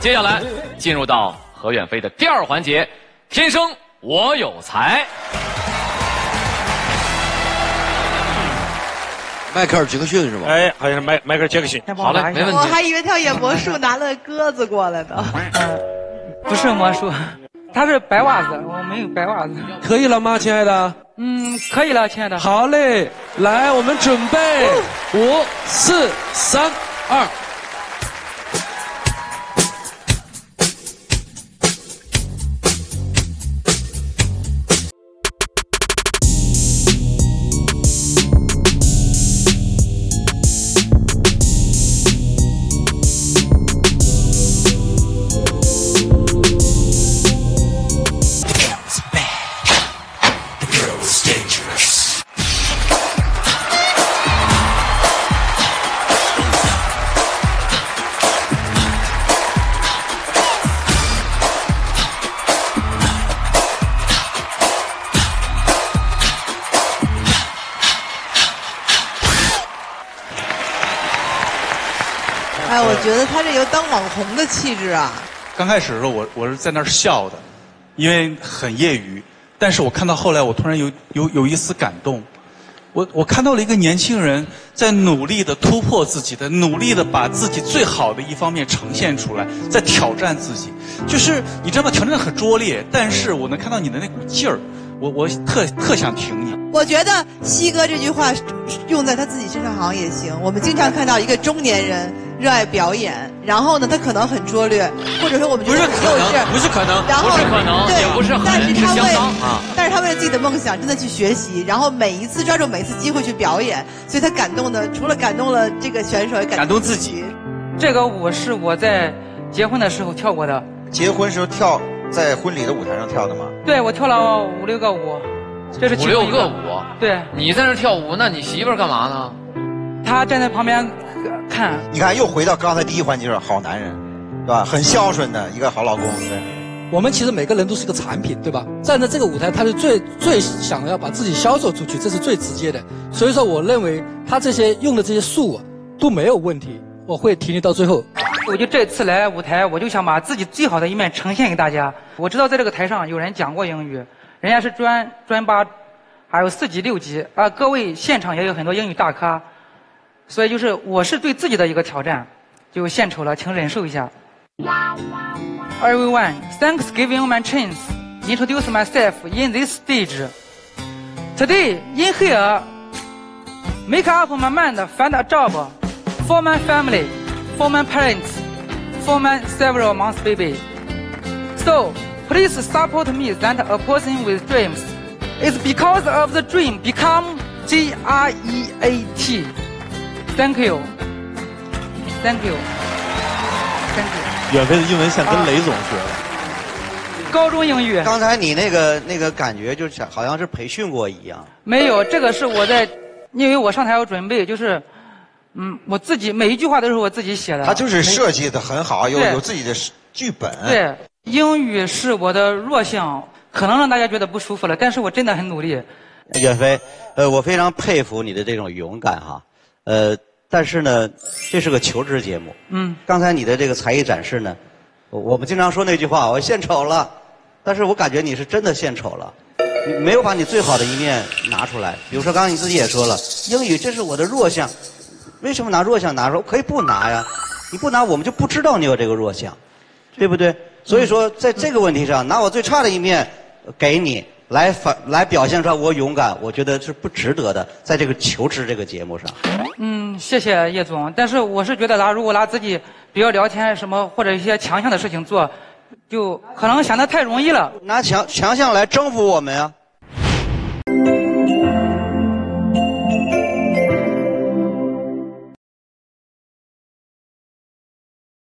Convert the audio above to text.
接下来进入到何远飞的第二环节，天生我有才。迈克尔·杰克逊是吧？哎，好像是迈迈克尔·杰克逊。好嘞，没问题。我还以为他要演魔术，拿了鸽子过来呢。不是魔术，他是白袜子，我没有白袜子。可以了吗，亲爱的？嗯，可以了，亲爱的。好嘞，来，我们准备，五、四、三、二。哎，我觉得他这有当网红的气质啊。刚开始的时候，我我是在那儿笑的，因为很业余。但是我看到后来，我突然有有有一丝感动。我我看到了一个年轻人在努力的突破自己的，努力的把自己最好的一方面呈现出来，在挑战自己。就是你知道吗？挑战很拙劣，但是我能看到你的那股劲儿，我我特特想挺你。我觉得西哥这句话用在他自己身上好像也行。我们经常看到一个中年人热爱表演，然后呢，他可能很拙劣，或者说我们觉得很幼稚，不是可能，然后不是可能，对也不是很，但是他为相当啊。但是他为了自己的梦想，真的去学习，然后每一次抓住每一次机会去表演，所以他感动的，除了感动了这个选手，也感动自己。这个舞是我在结婚的时候跳过的。结婚时候跳在婚礼的舞台上跳的吗？对，我跳了五六个舞，这是五六个舞。对，你在那跳舞，那你媳妇儿干嘛呢？她站在旁边看。你看，又回到刚才第一环节了，好男人，对吧？很孝顺的一个好老公。对。我们其实每个人都是个产品，对吧？站在这个舞台，他是最最想要把自己销售出去，这是最直接的。所以说，我认为他这些用的这些术都没有问题，我会提你到最后。我就这次来舞台，我就想把自己最好的一面呈现给大家。我知道在这个台上有人讲过英语，人家是专专八，还有四级六级啊。各位现场也有很多英语大咖，所以就是我是对自己的一个挑战，就献丑了，请忍受一下。Everyone, thanks giving my chance introduce myself in this stage. Today, in here, make up my mind, find a job for my family, for my parents, for my several months baby. So, please support me that a person with dreams is because of the dream become G-R-E-A-T. Thank you. Thank you. Thank you. 远飞的英文像跟雷总学的。高中英语。刚才你那个那个感觉，就是好像是培训过一样。没有，这个是我在，因为我上台要准备，就是，嗯，我自己每一句话都是我自己写的。他就是设计的很好，有有自己的剧本。对，英语是我的弱项，可能让大家觉得不舒服了，但是我真的很努力。远飞，呃，我非常佩服你的这种勇敢哈，呃，但是呢，这是个求职节目。嗯，刚才你的这个才艺展示呢，我我们经常说那句话，我献丑了，但是我感觉你是真的献丑了，你没有把你最好的一面拿出来。比如说刚刚你自己也说了，英语这是我的弱项，为什么拿弱项拿出来？可以不拿呀，你不拿我们就不知道你有这个弱项，对不对？所以说在这个问题上，拿我最差的一面给你。来反来表现出来我勇敢，我觉得是不值得的，在这个求职这个节目上。嗯，谢谢叶总，但是我是觉得拿如果拿自己比较聊天什么或者一些强项的事情做，就可能显得太容易了。拿强强项来征服我们呀、